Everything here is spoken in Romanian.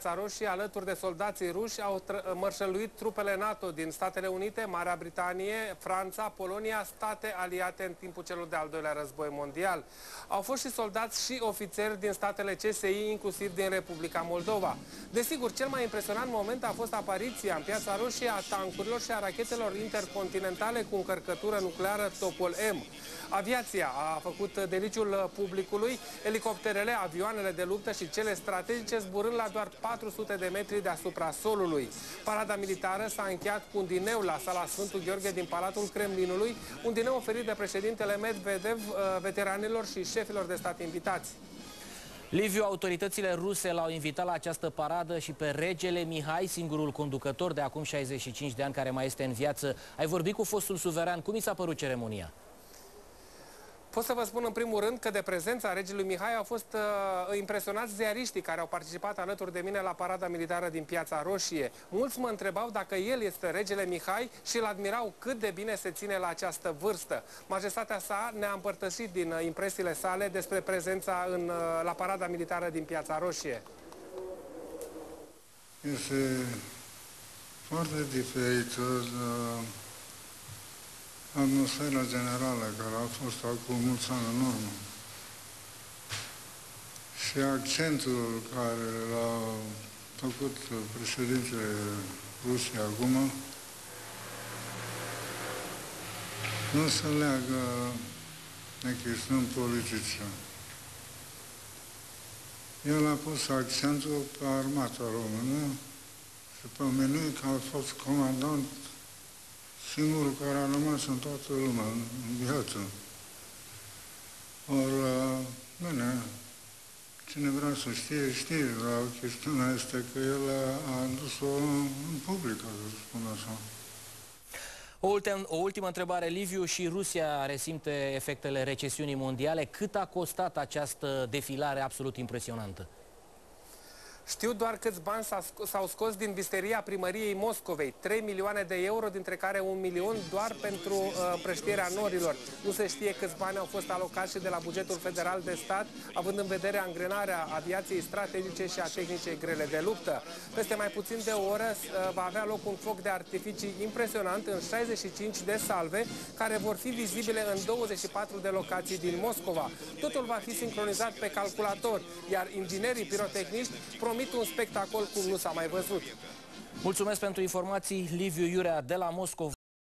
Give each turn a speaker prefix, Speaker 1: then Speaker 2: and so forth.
Speaker 1: Piața Roșie, alături de soldații ruși, au mărșăluit trupele NATO din Statele Unite, Marea Britanie, Franța, Polonia, state aliate în timpul celor de-al doilea război mondial. Au fost și soldați și ofițeri din statele CSI, inclusiv din Republica Moldova. Desigur, cel mai impresionant moment a fost apariția în Piața Roșie a tancurilor și a rachetelor intercontinentale cu încărcătură nucleară Topol M. Aviația a făcut deliciul publicului, elicopterele, avioanele de luptă și cele strategice zburând la doar 400 de metri deasupra solului. Parada militară s-a încheiat cu un dineu la sala Sfântul Gheorghe din Palatul Kremlinului, un dineu oferit de președintele Medvedev uh, veteranilor și șefilor de stat invitați.
Speaker 2: Liviu, autoritățile ruse l-au invitat la această paradă și pe regele Mihai, singurul conducător de acum 65 de ani care mai este în viață. Ai vorbit cu fostul suveran. Cum i s-a părut ceremonia?
Speaker 1: Pot să vă spun în primul rând că de prezența regelui Mihai au fost uh, impresionați ziariștii care au participat alături de mine la parada militară din Piața Roșie. Mulți mă întrebau dacă el este regele Mihai și îl admirau cât de bine se ține la această vârstă. Majestatea sa ne-a împărtășit din uh, impresiile sale despre prezența în, uh, la parada militară din Piața Roșie.
Speaker 3: Este foarte diferit. Uh atmosfera generală care a fost acum mulți ani în urmă și accentul care l-a făcut președintele Rusiei acum nu se leagă de chestiuni politice. El a pus accentul pe armata română și pe mine că a fost comandant singurul care a rămas în toată lumea, în viață. Or, uh, bine, cine vrea să știe, știe, dar chestiunea este că el a adus-o în public, să spun așa.
Speaker 2: O, ultim, o ultimă întrebare, Liviu, și Rusia resimte efectele recesiunii mondiale. Cât a costat această defilare absolut impresionantă?
Speaker 1: Știu doar câți bani s-au scos din visteria primăriei Moscovei. 3 milioane de euro, dintre care un milion doar pentru uh, prăștierea norilor. Nu se știe câți bani au fost alocați și de la bugetul federal de stat, având în vedere angrenarea aviației strategice și a tehnicei grele de luptă. Peste mai puțin de o oră uh, va avea loc un foc de artificii impresionant în 65 de salve, care vor fi vizibile în 24 de locații din Moscova. Totul va fi sincronizat pe calculator, iar inginerii pirotehnici promit promit un spectacol cum nu s-a mai văzut.
Speaker 2: Mulțumesc pentru informații, Liviu Iurea de la Moscova.